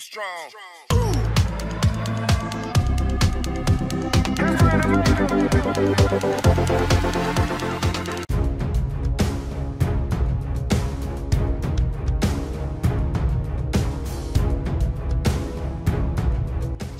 be strong.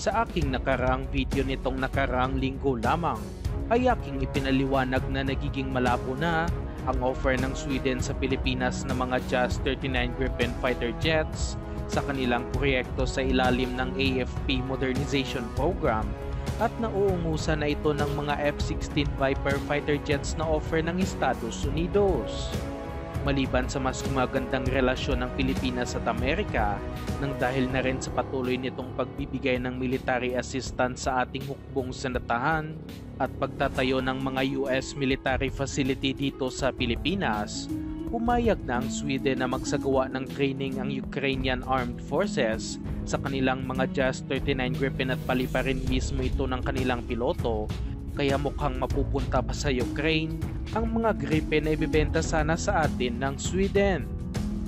Sa aking nakaraang video nitong nakaraang linggo lamang ay aking ipinaliwanag na nagiging malabo na ang offer ng Sweden sa Pilipinas ng mga JAS 39 Gripen fighter jets sa kanilang proyekto sa ilalim ng AFP Modernization Program at nauungusan na ito ng mga F-16 Viper fighter jets na offer ng Estados Unidos. Maliban sa mas magandang relasyon ng Pilipinas at Amerika nang dahil na rin sa patuloy nitong pagbibigay ng military assistance sa ating hukbong sanatahan at pagtatayo ng mga US military facility dito sa Pilipinas, pumayag na ang Sweden na magsagawa ng training ang Ukrainian Armed Forces sa kanilang mga JAS-39 Gripen at palipa rin mismo ito ng kanilang piloto kaya mukhang mapupunta pa sa Ukraine ang mga Gripen na ibibenta sana sa atin ng Sweden.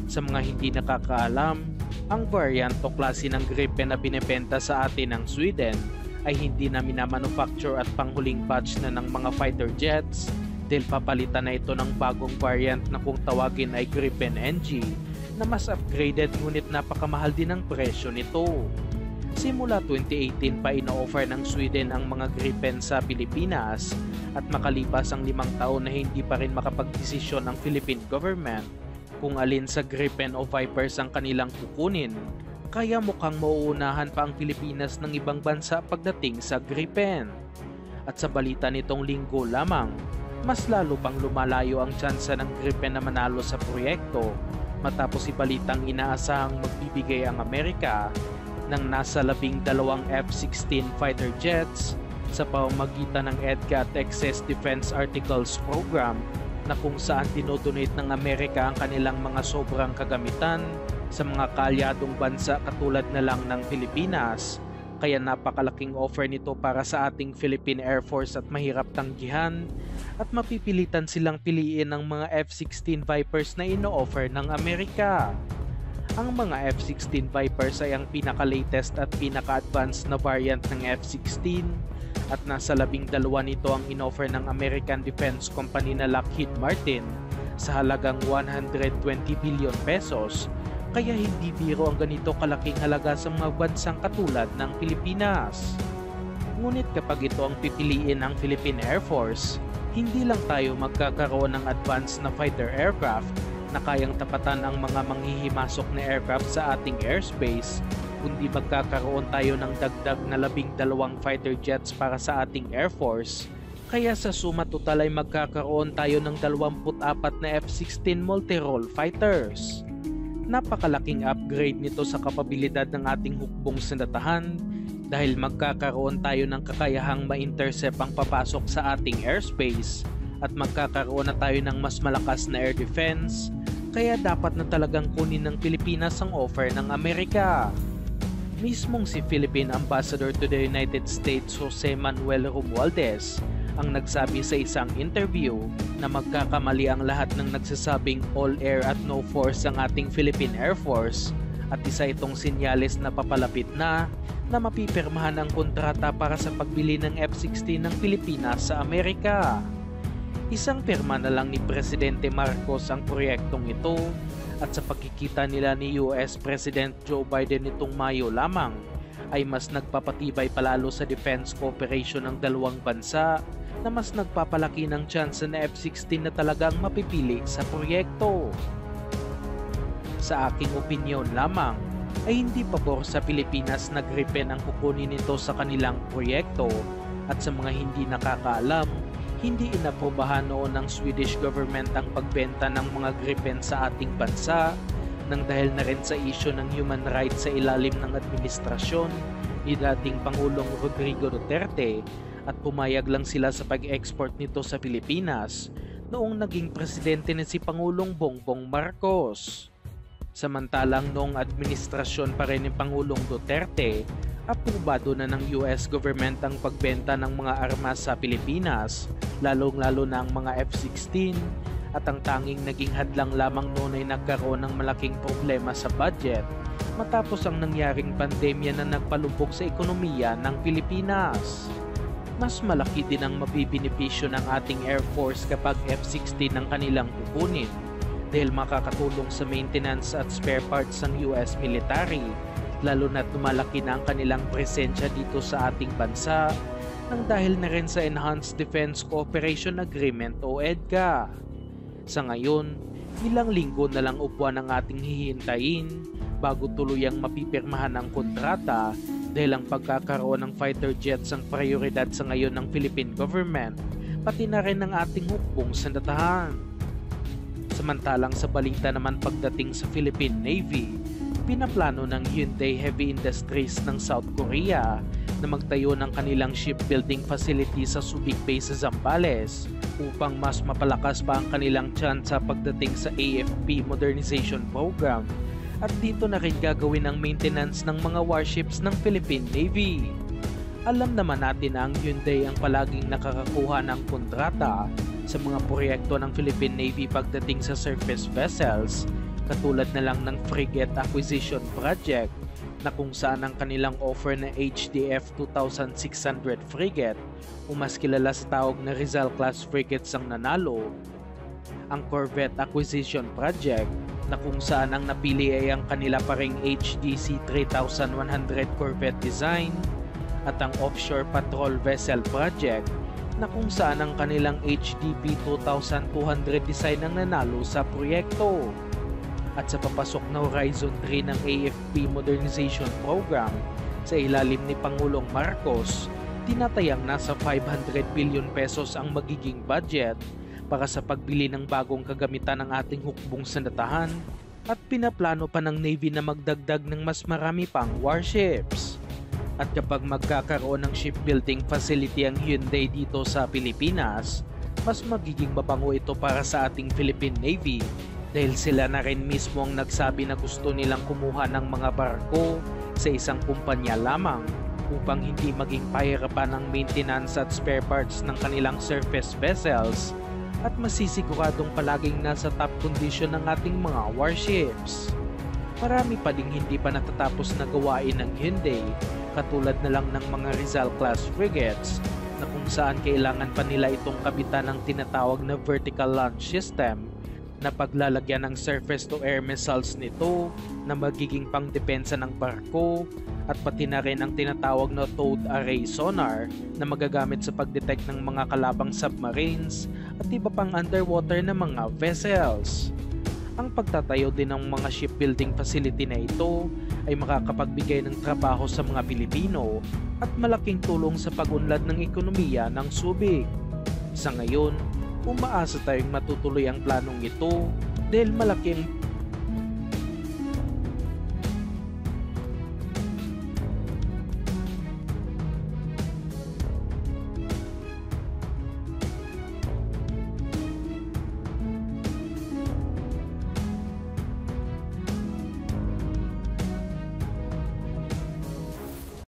Sa mga hindi nakakaalam, ang variant o klase ng Gripen na binibenta sa atin ng Sweden ay hindi na minamanufacture at panghuling batch na ng mga fighter jets dahil papalitan na ito ng bagong variant na kung tawagin ay Gripen NG na mas upgraded ngunit napakamahal din ang presyo nito. Simula 2018 pa ino-offer ng Sweden ang mga Gripen sa Pilipinas at makalipas ang limang taon na hindi pa rin makapagdesisyon ang Philippine government kung alin sa Gripen o Vipers ang kanilang kukunin, kaya mukhang mauunahan pa ang Pilipinas ng ibang bansa pagdating sa Gripen. At sa balita nitong linggo lamang, mas lalo pang lumalayo ang tsansa ng Gripen na manalo sa proyekto matapos ibalitang inaasahang magbibigay ang Amerika ng nasa labing dalawang F-16 fighter jets sa pamamagitan ng EDCA at Excess Defense Articles Program na kung saan dinodonate ng Amerika ang kanilang mga sobrang kagamitan sa mga kalyadong bansa katulad na lang ng Pilipinas kaya napakalaking offer nito para sa ating Philippine Air Force at mahirap tanggihan at mapipilitan silang piliin ang mga F-16 Vipers na ino-offer ng Amerika. Ang mga F-16 Vipers ay ang pinaka-latest at pinaka-advanced na variant ng F-16 at nasa labing dalawa nito ang inoffer ng American Defense Company na Lockheed Martin sa halagang 120 billion pesos kaya hindi biro ang ganito kalaking halaga sa mga bansang katulad ng Pilipinas. Ngunit kapag ito ang pipiliin ng Philippine Air Force, hindi lang tayo magkakaroon ng advanced na fighter aircraft na kayang tapatan ang mga manghihimasok na aircraft sa ating airspace, kundi magkakaroon tayo ng dagdag na labing dalawang fighter jets para sa ating Air Force. Kaya sa suma total ay magkakaroon tayo ng 24 na F-16 multi-role fighters napakalaking upgrade nito sa kapabilidad ng ating hukbong sandatahan dahil magkakaroon tayo ng kakayahang ma-intercept ang papasok sa ating airspace at magkakaroon na tayo ng mas malakas na air defense kaya dapat na talagang kunin ng Pilipinas ang offer ng Amerika. Mismong si Philippine Ambassador to the United States Jose Manuel Romualdez ang nagsabi sa isang interview na magkakamali ang lahat ng nagsasabing all air at no force ang ating Philippine Air Force at isa itong sinyales na papalapit na na mapipirmahan ang kontrata para sa pagbili ng F-16 ng Pilipinas sa Amerika. Isang pirma na lang ni Presidente Marcos ang proyektong ito at sa pagkikita nila ni US President Joe Biden nitong Mayo lamang ay mas nagpapatibay palalo sa defense cooperation ng dalawang bansa na mas nagpapalaki ng chance na F-16 na talagang mapipili sa proyekto. Sa aking opinyon lamang, ay hindi pabor sa Pilipinas na gripen ang kukunin nito sa kanilang proyekto at sa mga hindi nakakaalam, hindi inaprobahan noon ng Swedish government ang pagbenta ng mga gripen sa ating bansa nang dahil na rin sa isyo ng human rights sa ilalim ng administrasyon ni dating Pangulong Rodrigo Duterte at pumayag lang sila sa pag-export nito sa Pilipinas noong naging presidente na si Pangulong Bongbong Marcos. Samantalang noong administrasyon pa rin ni Pangulong Duterte, aprobado na ng US government ang pagbenta ng mga armas sa Pilipinas, lalong-lalo na ang mga F-16 at ang tanging naging hadlang lamang noon ay nagkaroon ng malaking problema sa budget matapos ang nangyaring pandemya na nagpalubog sa ekonomiya ng Pilipinas. Mas malaki din ang mabibenepisyo ng ating Air Force kapag F-16 ang kanilang kukunin dahil makakatulong sa maintenance at spare parts ng US military lalo na't lumalaki na ang kanilang presensya dito sa ating bansa nang dahil na rin sa Enhanced Defense Cooperation Agreement o EDCA. Sa ngayon, ilang linggo na lang upuan ang ating hihintayin bago tuluyang mapipirmahan ang kontrata dahil ang pagkakaroon ng fighter jets ang prioridad sa ngayon ng Philippine government pati na rin ang ating hukbong sandatahan. Samantalang sa balita naman pagdating sa Philippine Navy, pinaplano ng Hyundai Heavy Industries ng South Korea na magtayo ng kanilang shipbuilding facility sa Subic Bay sa Zambales upang mas mapalakas pa ang kanilang tsansa pagdating sa AFP modernization program at dito na rin gagawin ang maintenance ng mga warships ng Philippine Navy. Alam naman natin na ang Hyundai ang palaging nakakakuha ng kontrata sa mga proyekto ng Philippine Navy pagdating sa surface vessels katulad na lang ng frigate acquisition project na kung saan ang kanilang offer na HDF 2600 frigate o mas kilala sa tawag na Rizal class frigates ang nanalo, ang Corvette acquisition project na kung saan ang napili ay ang kanila pa ring HDC 3100 Corvette design at ang Offshore Patrol Vessel project na kung saan ang kanilang HDP 2200 design ang nanalo sa proyekto. At sa papasok na Horizon 3 ng AFP Modernization Program sa ilalim ni Pangulong Marcos, tinatayang nasa 500 billion pesos ang magiging budget para sa pagbili ng bagong kagamitan ng ating hukbong sandatahan at pinaplano pa ng Navy na magdagdag ng mas marami pang warships. At kapag magkakaroon ng shipbuilding facility ang Hyundai dito sa Pilipinas, mas magiging mabango ito para sa ating Philippine Navy dahil sila na rin mismo ang nagsabi na gusto nilang kumuha ng mga barko sa isang kumpanya lamang upang hindi maging pahirapan ng maintenance at spare parts ng kanilang surface vessels at masisiguradong palaging nasa top condition ng ating mga warships. Marami pa ding hindi pa natatapos na gawain ng Hyundai katulad na lang ng mga Rizal class frigates na kung saan kailangan pa nila itong kabitan ng tinatawag na vertical launch system na paglalagyan ng surface-to-air missiles nito na magiging pangdepensa ng barko at pati na rin ang tinatawag na towed array sonar na magagamit sa pagdetect ng mga kalabang submarines at iba pang underwater na mga vessels. Ang pagtatayo din ng mga shipbuilding facility na ito ay makakapagbigay ng trabaho sa mga Pilipino at malaking tulong sa pag-unlad ng ekonomiya ng Subic. Sa ngayon, umaasa tayong matutuloy ang planong ito dahil malaking